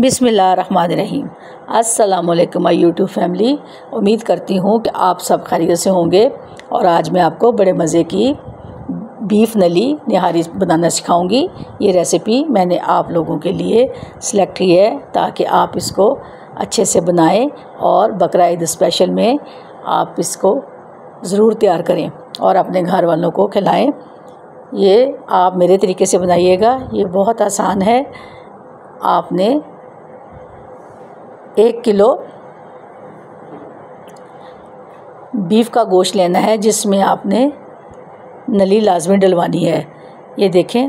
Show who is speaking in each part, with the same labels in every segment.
Speaker 1: बिसमीम अस्सलाम my YouTube family. उम्मीद करती हूँ कि आप सब खैरियत से होंगे। और आज मैं आपको बड़े मज़े की बीफ नली निहारी बनाना सिखाऊँगी। ये रेसिपी मैंने आप लोगों के लिए सिलेक्ट की है ताकि आप इसको अच्छे से बनाएँ और बकरा ईद स्पेशल में आप इसको ज़रूर तैयार करें और अपने घर वालों को खिलाएँ। ये आप मेरे तरीके से बनाइएगा। ये बहुत आसान है। आपने एक किलो बीफ का गोश्त लेना है, जिसमें आपने नली लाजमी डलवानी है। ये देखें,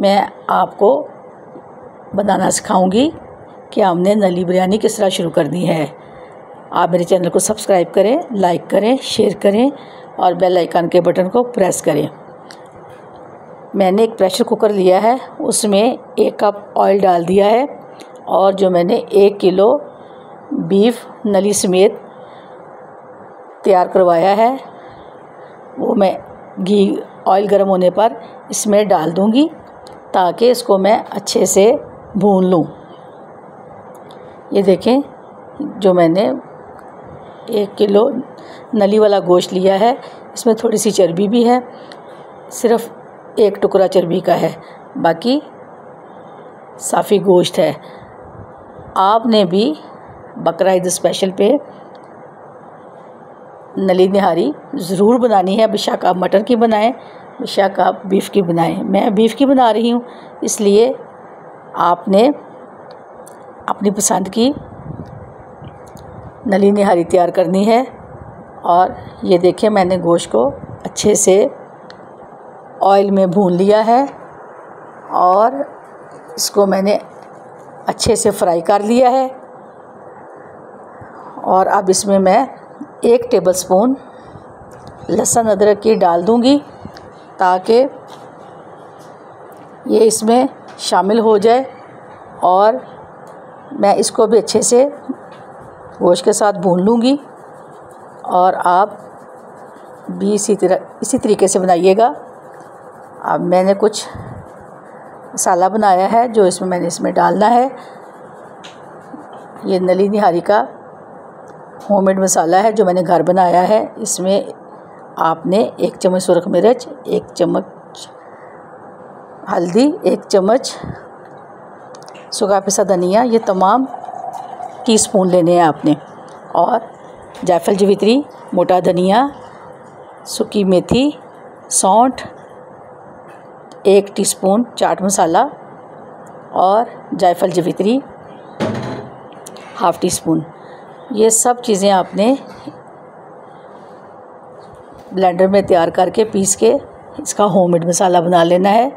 Speaker 1: मैं आपको बनाना सिखाऊँगी कि हमने नली बिरयानी किस तरह शुरू करनी है। आप मेरे चैनल को सब्सक्राइब करें, लाइक करें, शेयर करें और बेल आइकन के बटन को प्रेस करें। मैंने एक प्रेशर कुकर लिया है, उसमें एक कप ऑयल डाल दिया है और जो मैंने एक किलो बीफ, नली समेत तैयार करवाया है। वो मैं घी ऑयल गर्म होने पर इसमें डाल दूँगी ताकि इसको मैं अच्छे से भून लूँ। ये देखें, जो मैंने एक किलो नली वाला गोश्त लिया है, इसमें थोड़ी सी चर्बी भी है, सिर्फ़ एक टुकड़ा चर्बी का है, बाकी साफ़ी गोश्त है। आपने भी बकरा ईद स्पेशल पे। नली निहारी, ज़रूर बनानी है। बेशक आप मटर की बनाएँ। बेशक आप बीफ की बनाएँ। मैं बीफ की बना रही हूँ, इसलिए आपने अपनी पसंद की नली निहारी तैयार करनी है। और ये देखें मैंने गोश्त को अच्छे से ऑयल में भून लिया है और इसको मैंने अच्छे से फ्राई कर लिया है। और अब इसमें मैं एक टेबलस्पून लहसुन अदरक की डाल दूँगी ताकि ये इसमें शामिल हो जाए और मैं इसको भी अच्छे से गोश्त के साथ भून लूँगी और आप भी इसी तरह, इसी तरीके से बनाइएगा। अब मैंने कुछ मसाला बनाया है जो इसमें मैंने इसमें डालना है। ये नली निहारी का होममेड मसाला है जो मैंने घर बनाया है। इसमें आपने एक चम्मच सुरख मिर्च, एक चम्मच हल्दी, एक चम्मच सूखा पिसा धनिया, ये तमाम टीस्पून लेने हैं आपने। और जायफल जवित्री, मोटा धनिया, सूखी मेथी, सौंठ, एक टीस्पून चाट मसाला और जायफल जवित्री, हाफ़ टी स्पून ये सब चीज़ें आपने ब्लेंडर में तैयार करके पीस के इसका होममेड मसाला बना लेना है।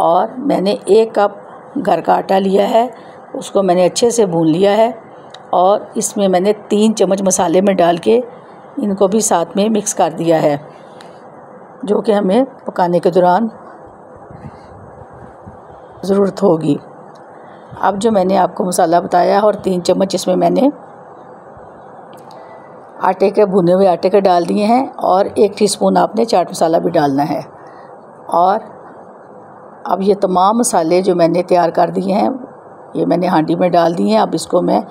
Speaker 1: और मैंने एक कप घर का आटा लिया है, उसको मैंने अच्छे से भून लिया है और इसमें मैंने तीन चम्मच मसाले में डाल के इनको भी साथ में मिक्स कर दिया है, जो कि हमें पकाने के दौरान ज़रूरत होगी। अब जो मैंने आपको मसाला बताया और तीन चम्मच इसमें मैंने आटे के भुने हुए आटे के डाल दिए हैं और एक टीस्पून आपने चाट मसाला भी डालना है। और अब ये तमाम मसाले जो मैंने तैयार कर दिए हैं, ये मैंने हांडी में डाल दिए हैं। अब इसको मैं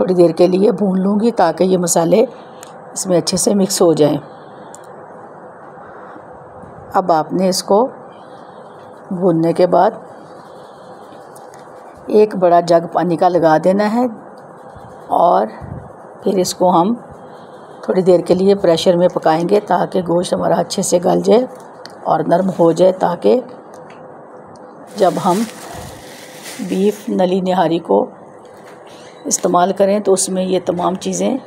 Speaker 1: थोड़ी देर के लिए भून लूँगी ताकि ये मसाले इसमें अच्छे से मिक्स हो जाएँ। अब आपने इसको भूनने के बाद एक बड़ा जग पानी का लगा देना है और फिर इसको हम थोड़ी देर के लिए प्रेशर में पकाएँगे ताकि गोश्त हमारा अच्छे से गल जाए और नरम हो जाए ताकि जब हम बीफ नली निहारी को इस्तेमाल करें तो उसमें ये तमाम चीज़ें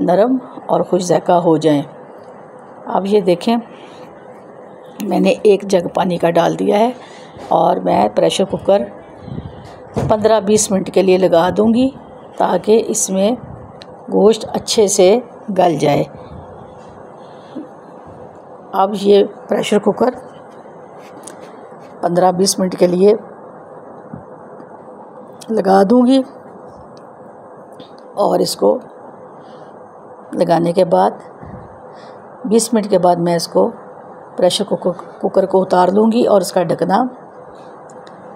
Speaker 1: नरम और खुश ज़ायका हो जाएँ। अब ये देखें, मैंने एक जग पानी का डाल दिया है और मैं प्रेशर कुकर पंद्रह बीस मिनट के लिए लगा दूँगी ताकि इसमें गोश्त अच्छे से गल जाए। अब ये प्रेशर कुकर पंद्रह बीस मिनट के लिए लगा दूँगी और इसको लगाने के बाद, बीस मिनट के बाद मैं इसको प्रेशर कुकर कुकर को उतार लूँगी और इसका ढकना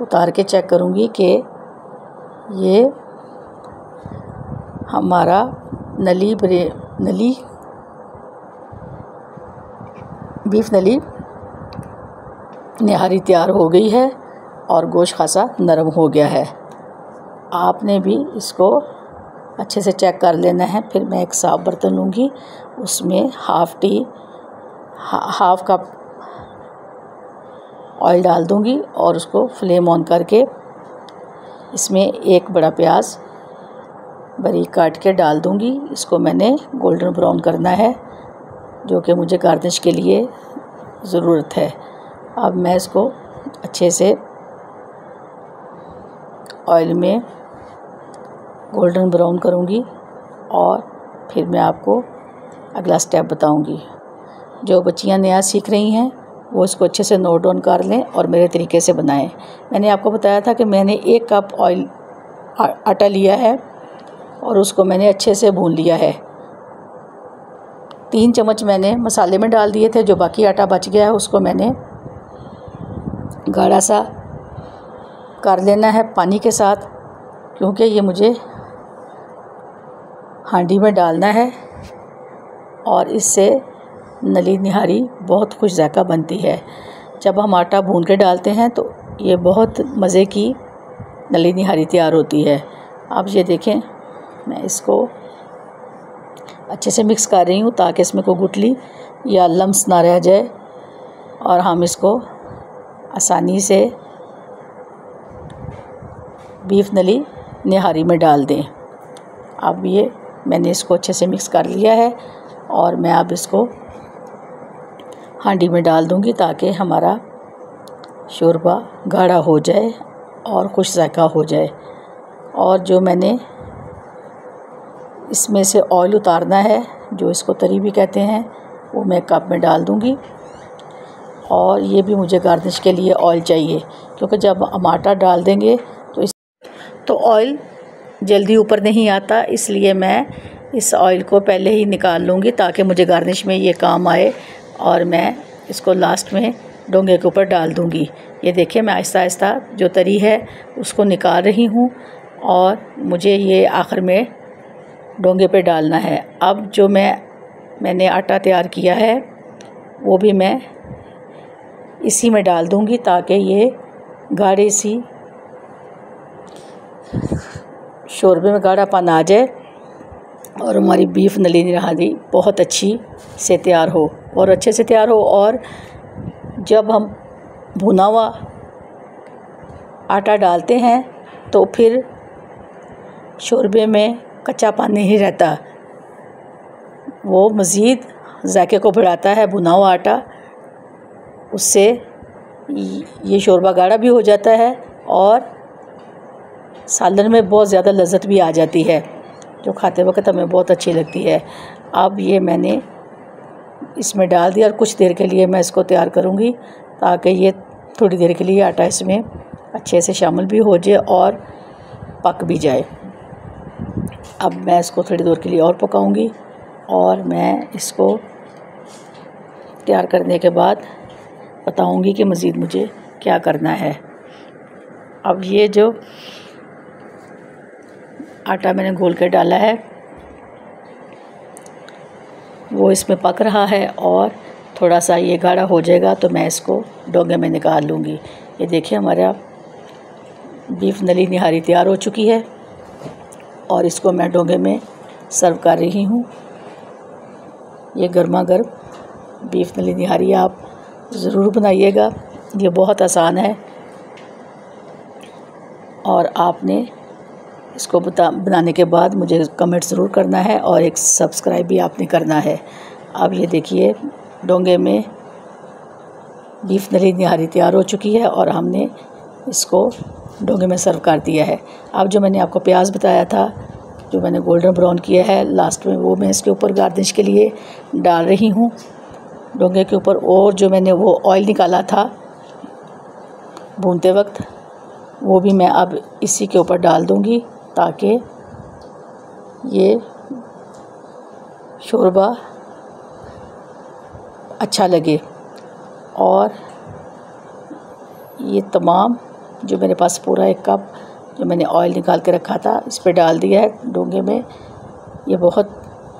Speaker 1: उतार के चेक करूँगी कि ये हमारा नली ब्रे नली बीफ नली निहारी तैयार हो गई है और गोश्त खासा नरम हो गया है। आपने भी इसको अच्छे से चेक कर लेना है, फिर मैं एक साफ़ बर्तन लूँगी, उसमें half tea half cup oil डाल दूँगी और उसको फ्लेम ऑन करके इसमें एक बड़ा प्याज बारीक काट के डाल दूँगी। इसको मैंने गोल्डन ब्राउन करना है, जो कि मुझे गार्निश के लिए ज़रूरत है। अब मैं इसको अच्छे से ऑयल में गोल्डन ब्राउन करूँगी और फिर मैं आपको अगला स्टेप बताऊँगी। जो बच्चियाँ नया सीख रही हैं वो इसको अच्छे से नोट डाउन कर लें और मेरे तरीके से बनाएँ। मैंने आपको बताया था कि मैंने एक कप ऑयल आटा लिया है और उसको मैंने अच्छे से भून लिया है। तीन चम्मच मैंने मसाले में डाल दिए थे, जो बाकी आटा बच गया है, उसको मैंने गाढ़ा सा कर लेना है पानी के साथ, क्योंकि ये मुझे हांडी में डालना है और इससे नली निहारी बहुत खुश जायका बनती है। जब हम आटा भून के डालते हैं तो ये बहुत मज़े की नली निहारी तैयार होती है। आप ये देखें, मैं इसको अच्छे से मिक्स कर रही हूँ ताकि इसमें कोई गुटली या लम्स ना रह जाए और हम इसको आसानी से बीफ नली निहारी में डाल दें। अब ये मैंने इसको अच्छे से मिक्स कर लिया है और मैं अब इसको हांडी में डाल दूँगी ताकि हमारा शोरबा गाढ़ा हो जाए और खुश जायका हो जाए। और जो मैंने इसमें से ऑयल उतारना है, जो इसको तरी भी कहते हैं, वो मैं कप में डाल दूँगी। और ये भी मुझे गार्निश के लिए ऑयल चाहिए, क्योंकि जब हम आटा डाल देंगे तो इस तो ऑयल जल्दी ऊपर नहीं आता, इसलिए मैं इस ऑयल को पहले ही निकाल लूँगी ताकि मुझे गार्निश में ये काम आए। और मैं इसको लास्ट में डोंगे के ऊपर डाल दूँगी। ये देखिए, मैं आहिस्ता आहिस्ता जो तरी है, उसको निकाल रही हूँ और मुझे ये आखिर में डोंगे पे डालना है। अब जो मैं, मैंने आटा तैयार किया है, वो भी मैं इसी में डाल दूँगी ताकि ये गाढ़ी सी, शोरबे में गाढ़ापन आ जाए और हमारी बीफ नली निहारी बहुत अच्छी से तैयार हो। और अच्छे से तैयार हो और जब हम भुना हुआ आटा डालते हैं तो फिर शोरबे में कच्चा पानी नहीं रहता। वो मज़ीद जायके को बढ़ाता है भुना हुआ आटा। उससे ये शोरबा गाढ़ा भी हो जाता है और सालन में बहुत ज़्यादा लज्जत भी आ जाती है, जो खाते वक्त हमें बहुत अच्छी लगती है। अब ये मैंने इसमें डाल दिया और कुछ देर के लिए मैं इसको तैयार करूँगी ताकि ये थोड़ी देर के लिए आटा इसमें अच्छे से शामिल भी हो जाए और पक भी जाए। अब मैं इसको थोड़ी देर के लिए और पकाऊँगी और मैं इसको तैयार करने के बाद बताऊँगी कि मज़ीद मुझे क्या करना है। अब ये जो आटा मैंने घोल कर डाला है वो इसमें पक रहा है और थोड़ा सा ये गाढ़ा हो जाएगा तो मैं इसको डोंगे में निकाल लूँगी। ये देखिए हमारा बीफ नली निहारी तैयार हो चुकी है और इसको मैं डोंगे में सर्व कर रही हूँ। ये गर्मा गर्म बीफ नली निहारी आप ज़रूर बनाइएगा। ये बहुत आसान है और आपने इसको बता, बनाने के बाद मुझे कमेंट ज़रूर करना है और एक सब्सक्राइब भी आपने करना है। अब ये देखिए, डोंगे में बीफ नली निहारी तैयार हो चुकी है और हमने इसको डोंगे में सर्व कर दिया है। अब जो मैंने आपको प्याज बताया था, जो मैंने गोल्डन ब्राउन किया है लास्ट में वो मैं इसके ऊपर गार्निश के लिए डाल रही हूँ। डोंगे के ऊपर और जो मैंने वो ऑयल निकाला था भूनते वक्त, वो भी मैं अब इसी के ऊपर डाल दूँगी। ताकि ये शोरबा अच्छा लगे। और ये तमाम जो मेरे पास पूरा एक कप जो मैंने ऑयल निकाल के रखा था, इस पर डाल दिया है डोंगे में। ये बहुत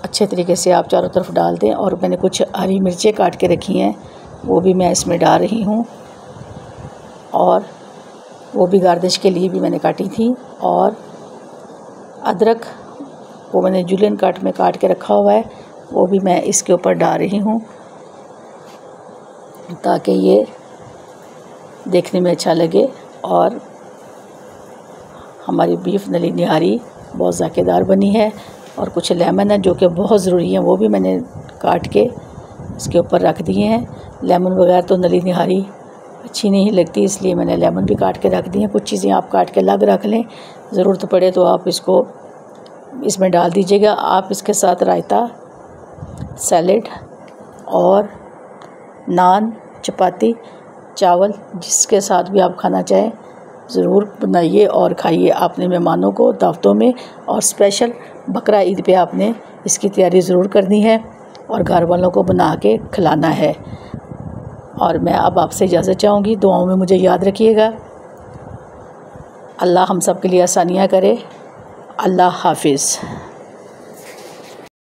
Speaker 1: अच्छे तरीके से आप चारों तरफ़ डाल दें और मैंने कुछ हरी मिर्चें काट के रखी हैं, वो भी मैं इसमें डाल रही हूँ। और वो भी गार्निश के लिए भी मैंने काटी थी और अदरक वो मैंने जुलियन काट में काट के रखा हुआ है, वो भी मैं इसके ऊपर डाल रही हूँ, ताकि ये देखने में अच्छा लगे और हमारी बीफ नली निहारी बहुत ज़ाकेदार बनी है और कुछ लेमन है जो कि बहुत ज़रूरी है, वो भी मैंने काट के इसके ऊपर रख दिए हैं। लेमन बगैर तो नली निहारी अच्छी नहीं लगती, इसलिए मैंने लेमन भी काट के रख दिए हैं। कुछ चीज़ें आप काट के अलग रख लें। ज़रूरत पड़े तो आप इसको इसमें डाल दीजिएगा। आप इसके साथ रायता, सैलेड और नान, चपाती, चावल जिसके साथ भी आप खाना चाहें, ज़रूर बनाइए और खाइए आपने मेहमानों को दावतों में। और स्पेशल बकरा ईद पे आपने इसकी तैयारी ज़रूर करनी है और घर वालों को बना के खिलाना है। और मैं अब आपसे इजाज़त चाहूँगी। दुआओं में मुझे याद रखिएगा। अल्लाह हम सब के लिए आसानियाँ करे। अल्लाह हाफिज़।